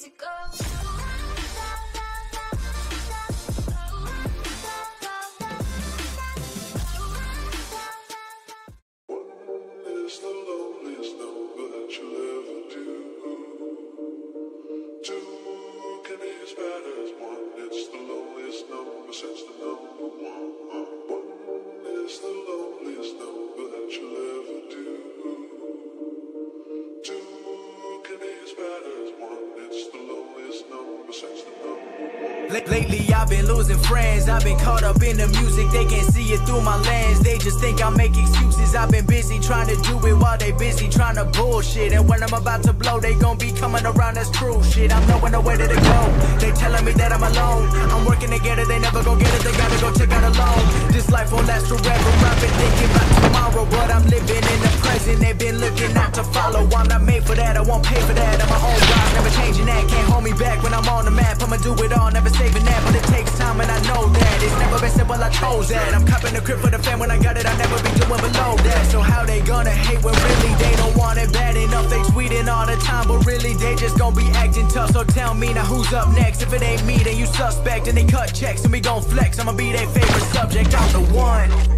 It's the loneliest number that you'll ever do. Lately I've been losing friends, I've been caught up in the music, they can't see it through my lens, they just think I make excuses, I've been busy trying to do it while they busy trying to bullshit, and when I'm about to blow, they gon' be coming around, that's true shit, I'm knowing nowhere to go, they telling me that I'm alone, I'm working to get it, they never gon' get it, they gotta go check out alone, this life won't last forever, I've been thinking about tomorrow, but I'm living in the present, they've been looking out to follow, I'm not made for that, I won't pay for that, I'm my own boss, never changing that, can't hold me back when I'm I'ma do it all, never saving that, but it takes time and I know that It's never been simple, I chose that. I'm copping the crib for the fam when I got it, I'll never be doing below that. So how they gonna hate when really they don't want it bad enough? They tweeting all the time, but really they just gonna be acting tough. So tell me now who's up next, if it ain't me then you suspect. And they cut checks and we gon' flex, I'ma be their favorite subject, I'm the one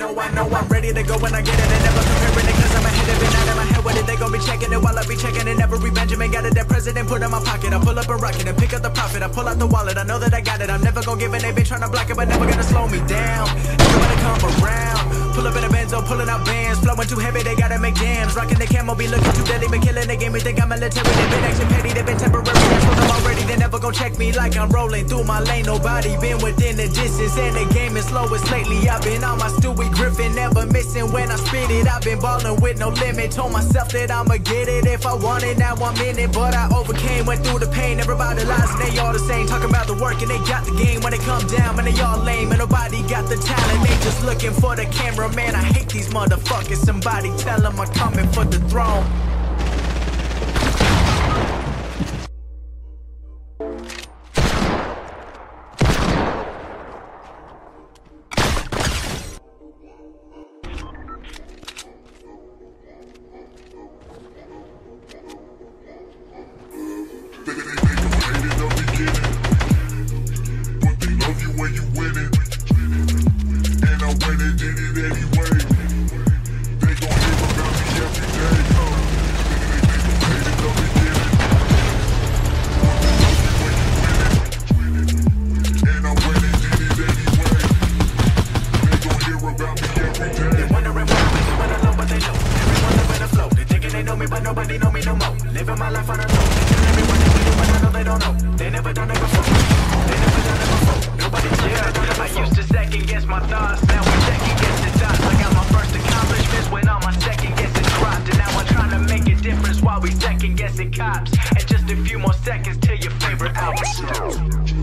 know, I know, I'm ready to go when I get it. And never comparing it cause I'm ahead of it. Out of my head what it they gon' be checking? It while I be checking it every Benjamin got it. That president put in my pocket. I pull up a rocket and pick up the profit. I pull out the wallet. I know that I got it. I'm never gon' give it they been trying to block it but never gonna slow me down. Everybody come around pull up in a benzo pulling out bands. Flowing too heavy they gotta make jams. Rocking the camo be looking too deadly been killing the game. We think I'm military they been action petty they been temporary. I'm already they never gon' check me like I'm rolling through my lane. Nobody been within the distance and the game is slowest lately. I've been on my Stewie Griffin never missing when I spit it. I've been ballin' with no limit. Told myself that I'ma get it if I want it. Now I'm in it but I overcame went through the pain. Everybody lies and they all the same. Talking about the work and they got the game. When they come down man they all lame. And nobody got the talent. They just looking for the camera man I hate these motherfuckers. Somebody tell them I'm coming for the throne but nobody know me no more. Living my life on a low. Tell everyone they do, but I know they don't know. They never done it before. They never done it before. Nobody yeah, done it before. I used to second guess my thoughts, now I'm second guess the dots. I got my first accomplishments when all my second guesses dropped, and now I'm trying to make a difference while we second guessing cops. And just a few more seconds till your favorite album stops.